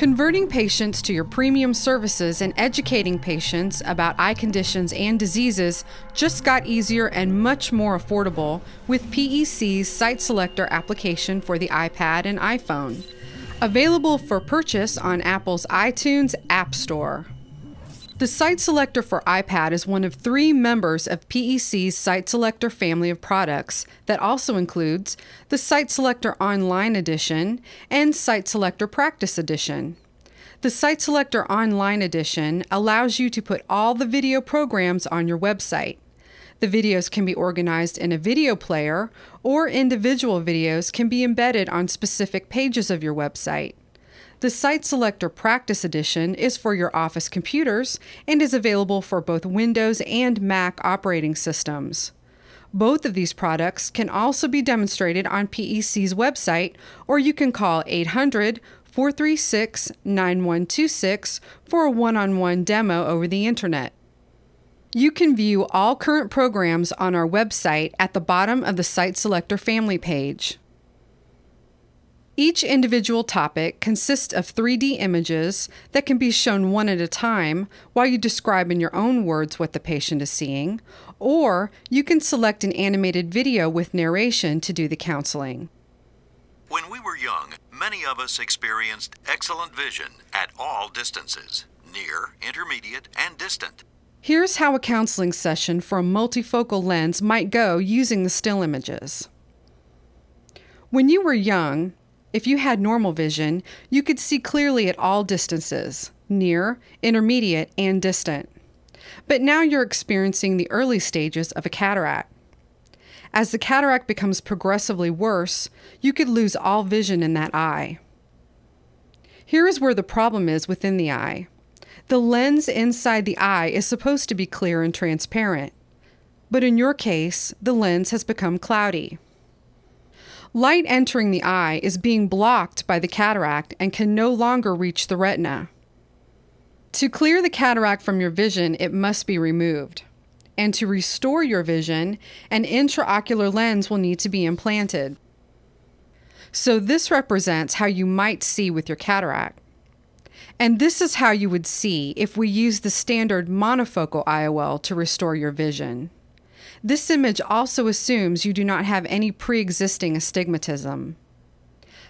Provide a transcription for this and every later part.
Converting patients to your premium services and educating patients about eye conditions and diseases just got easier and much more affordable with PEC's Sight Selector application for the iPad and iPhone. Available for purchase on Apple's iTunes App Store. The Sight Selector for iPad is one of three members of PEC's Sight Selector family of products that also includes the Sight Selector Online Edition and Sight Selector Practice Edition. The Sight Selector Online Edition allows you to put all the video programs on your website. The videos can be organized in a video player, or individual videos can be embedded on specific pages of your website. The Sight Selector Practice Edition is for your office computers and is available for both Windows and Mac operating systems. Both of these products can also be demonstrated on PEC's website, or you can call 800 436 9126 for a one on one demo over the internet. You can view all current programs on our website at the bottom of the Sight Selector family page. Each individual topic consists of 3D images that can be shown one at a time while you describe in your own words what the patient is seeing, or you can select an animated video with narration to do the counseling. When we were young, many of us experienced excellent vision at all distances near, intermediate, and distant. Here's how a counseling session for a multifocal lens might go using the still images. When you were young, if you had normal vision, you could see clearly at all distances near, intermediate, and distant. But now you're experiencing the early stages of a cataract. As the cataract becomes progressively worse, you could lose all vision in that eye. Here is where the problem is within the eye. The lens inside the eye is supposed to be clear and transparent, but in your case, the lens has become cloudy. Light entering the eye is being blocked by the cataract and can no longer reach the retina. To clear the cataract from your vision, it must be removed. And to restore your vision, an intraocular lens will need to be implanted. So, this represents how you might see with your cataract. And this is how you would see if we use the standard monofocal IOL to restore your vision. This image also assumes you do not have any pre existing astigmatism.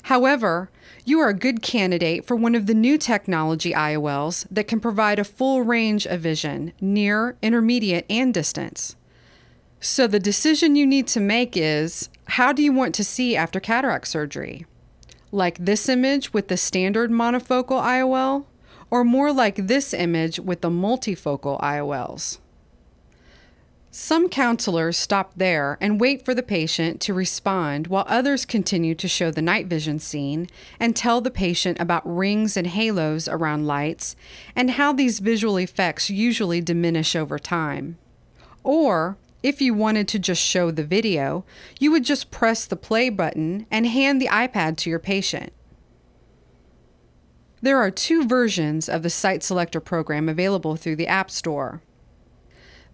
However, you are a good candidate for one of the new technology IOLs that can provide a full range of vision, near, intermediate, and distance. So the decision you need to make is how do you want to see after cataract surgery? Like this image with the standard monofocal IOL, or more like this image with the multifocal IOLs? Some counselors stop there and wait for the patient to respond while others continue to show the night vision scene and tell the patient about rings and halos around lights and how these visual effects usually diminish over time. Or, if you wanted to just show the video, you would just press the play button and hand the iPad to your patient. There are two versions of the Sight Selector program available through the App Store.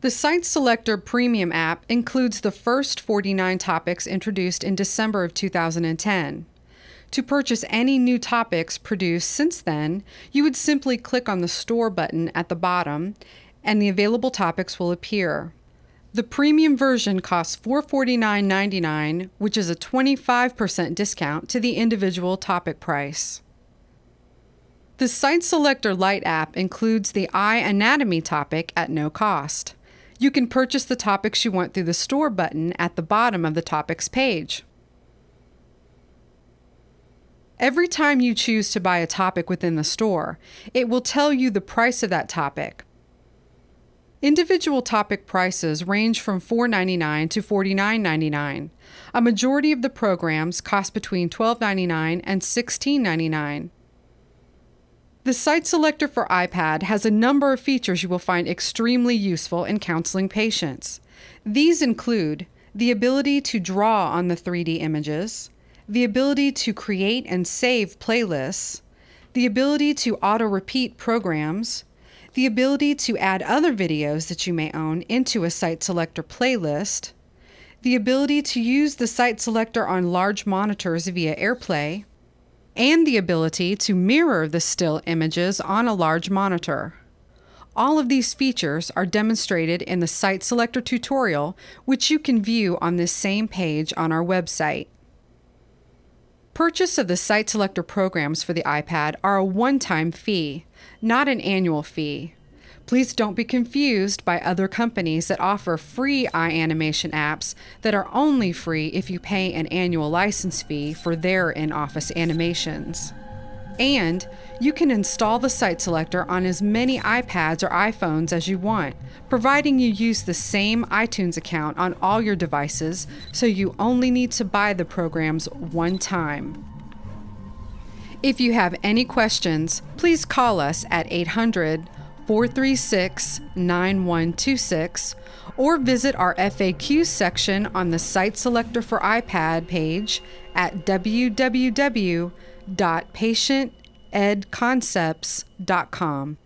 The Sight Selector Premium app includes the first 49 topics introduced in December of 2010. To purchase any new topics produced since then, you would simply click on the Store button at the bottom, and the available topics will appear. The premium version costs $449.99, which is a 25% discount to the individual topic price. The Sight Selector Lite app includes the eye anatomy topic at no cost. You can purchase the topics you want through the Store button at the bottom of the topics page. Every time you choose to buy a topic within the store, it will tell you the price of that topic. Individual topic prices range from $4.99 to $49.99. A majority of the programs cost between $12.99 and $16.99. The Sight Selector for iPad has a number of features you will find extremely useful in counseling patients. These include the ability to draw on the 3D images, the ability to create and save playlists, the ability to auto repeat programs, the ability to add other videos that you may own into a Sight Selector playlist, the ability to use the Sight Selector on large monitors via AirPlay, and the ability to mirror the still images on a large monitor. All of these features are demonstrated in the Sight Selector tutorial, which you can view on this same page on our website. Purchase of the Sight Selector programs for the iPad are a one time fee, not an annual fee. Please don't be confused by other companies that offer free iAnimation apps that are only free if you pay an annual license fee for their in office animations. And you can install the Sight Selector on as many iPads or iPhones as you want, providing you use the same iTunes account on all your devices, so you only need to buy the programs one time. If you have any questions, please call us at 800 436 9126 or visit our FAQ section on the Sight Selector for iPad page at www.patientedconcepts.com.